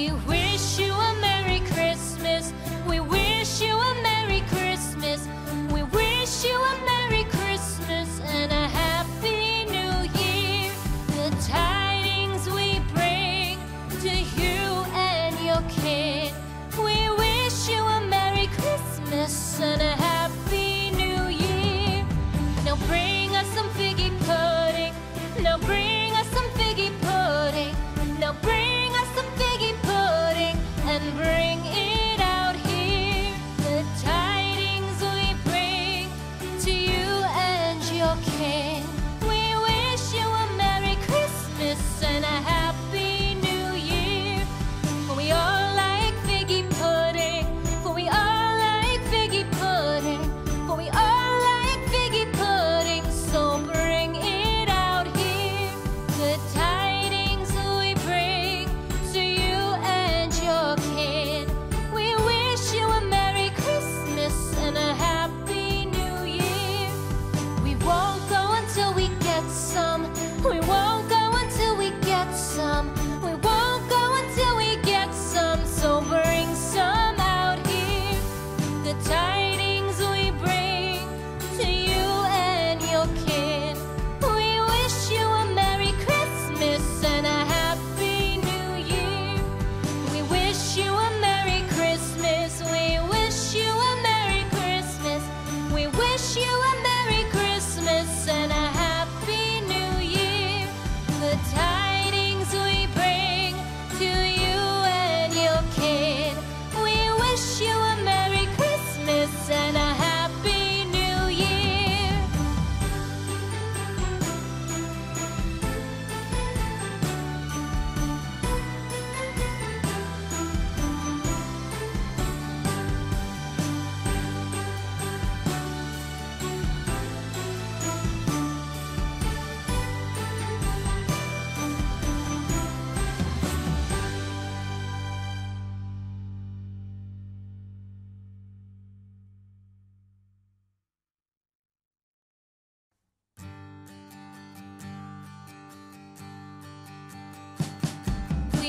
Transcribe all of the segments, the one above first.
We wish you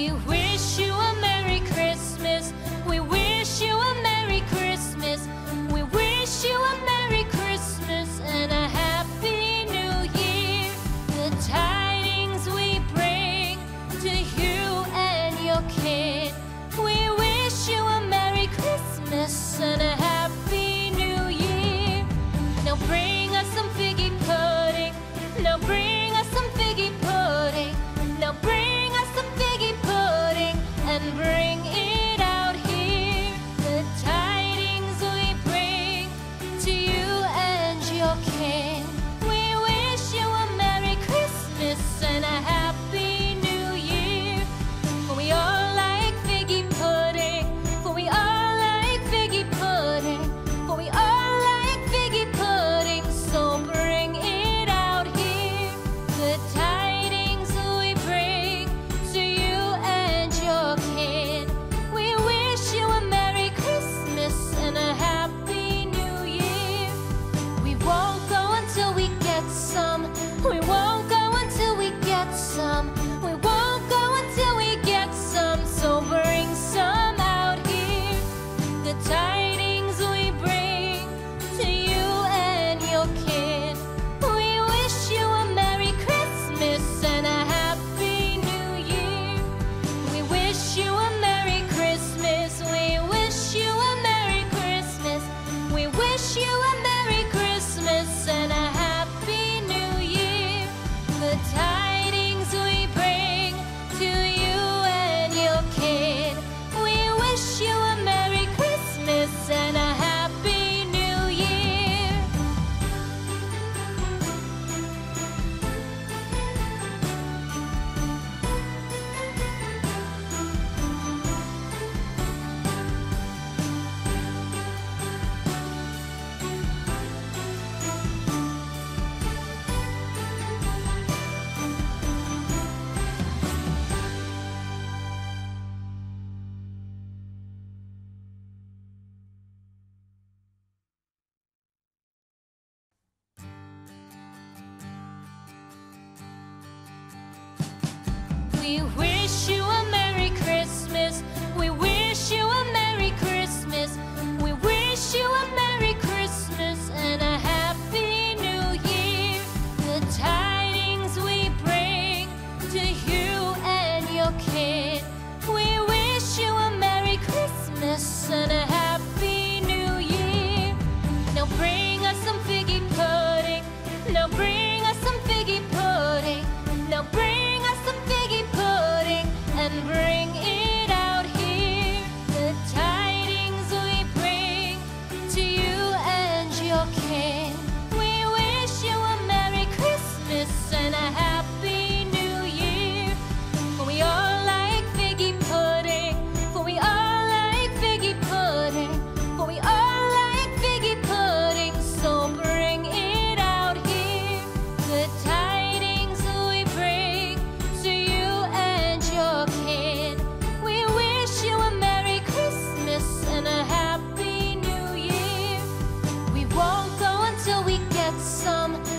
We wish you We wish you and bring it. some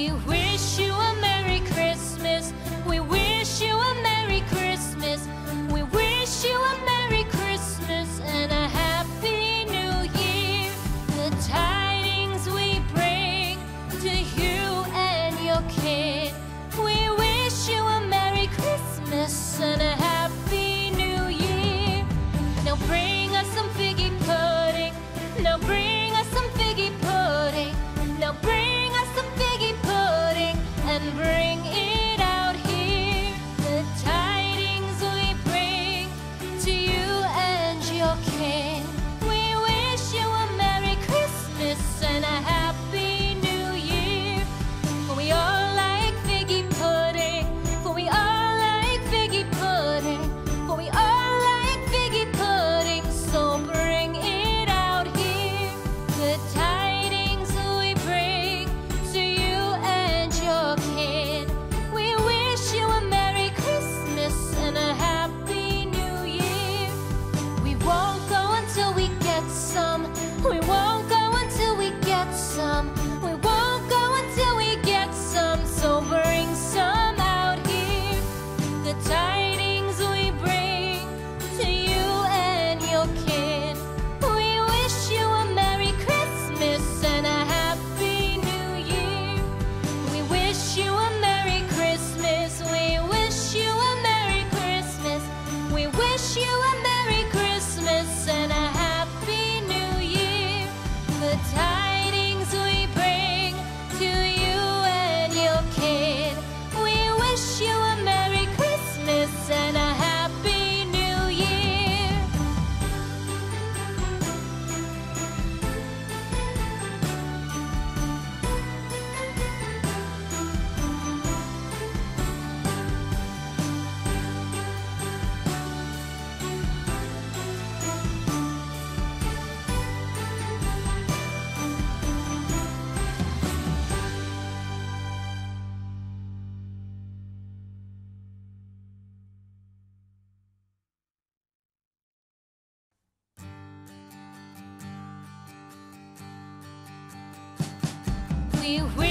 only wish you we.